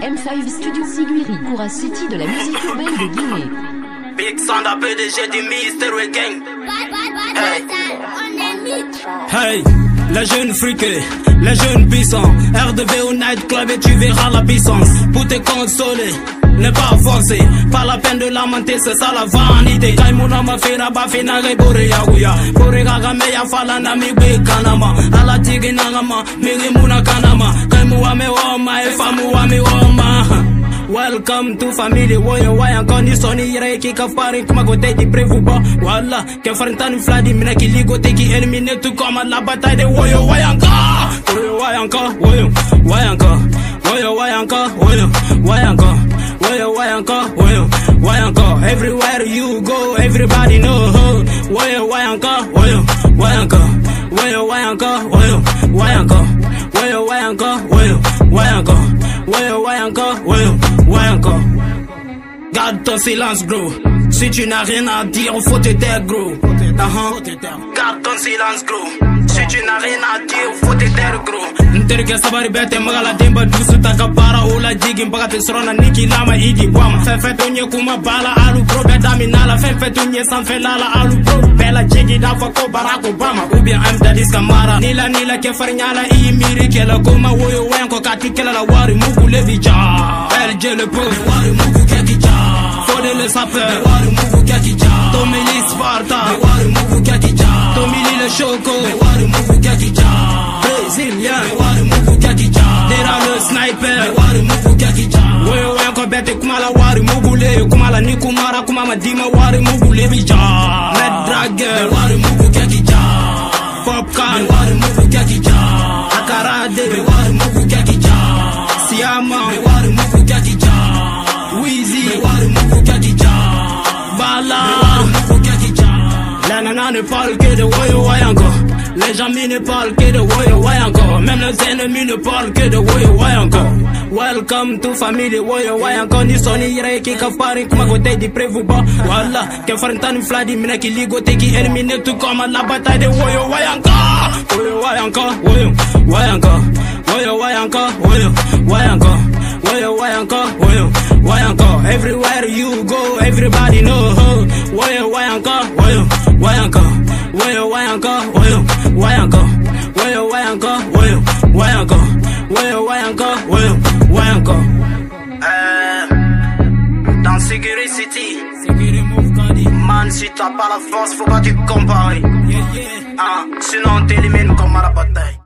M5 Studio Siguiri, Koura City de la musique urbaine de Guinée. Big Sanda PDG du Mystery Gang. Hey. Hey, la jeune friquée, la jeune puissant. RDV au night club et tu verras la puissance. Pour te consoler, ne pas forcer. Pas la peine de lamenter, c'est ça la vanité. Kaimuna ma fera ba fina re bore ya guya. Bore ga me ya fala na mi be kanama. Ala tigi na ma, mi muna kanama. Kaimu Come to family woyo wayankani soni yɛrɛ ye k'i ka farin kuma ko tɛ i prevu bɔ wala kɛfarin tan ni fila di minɛ k'i ligo tɛ k'i elimine tu kɔma labata de woyo wayanka woyo wayanka woyo wayanka woyo wayanka woyo wayanka woyo wayanka woyo wayanka everywhere you go everybody know woyo wayanka woyo wayanka woyo wayanka woyo wayanka woyo wayanka woyo wayanka woyo wayanka woyo Garde ton silence, gros. Si tu n'as rien à dire, faut te taire, gros. Uh-huh. Garde ton silence, gros. Si tu n'as rien à dire, faut te taire, gros. Nterikɛ sabari bɛɛ ben, tɛ maga la denba dusu ta ka baara o la jigin na lama i k'i bɔ a kuma b'a la alu pro bɛɛ damina la fɛn fɛn t'o ɲɛ sanfɛla la alu pro bɛɛ la jigin n'a Barack Obama ou bien I'm Dadis Kamara. Nila nila kɛ farinya la i y'i miiri kɛlɛ ko ma woyo wɛn kɔ k'a la wari mugu levi ja. LJ le pauvre wari mugu. Orele sapă Pe oare muvu chiar chicea Sparta. Oare muvu chiar chicea Domnile oare muvu chiar chicea oare muvu chiar chicea Derală sniper. Oare muvu chiar chicea Oe oe cu oare dima oare bija Red Dragon. Oare oare ne parle que de woyo wayanko Les amis ne parlent que de woyo wayanko Même les ennemis ne parlent que de woyo wayanko Welcome to family woyo wayanko Ni soni yere ki ka farin kuma go te di prevu ba Walla ke farin tani fladi mina ki ligo te ki tu comme la bataille de woyo wayanko Woyo wayanko woyo wayanko Woyo wayanko woyo wayanko Woyo wayanko woyo wayanko Everywhere you go everybody know Why why encore Why why encore Why why encore Why why encore Why why encore Why why encore Why why encore Why why encore eh, dans Security City. Man si t'as pas la force faut pas te comparer Ah sinon on t'élimine comme à la bataille.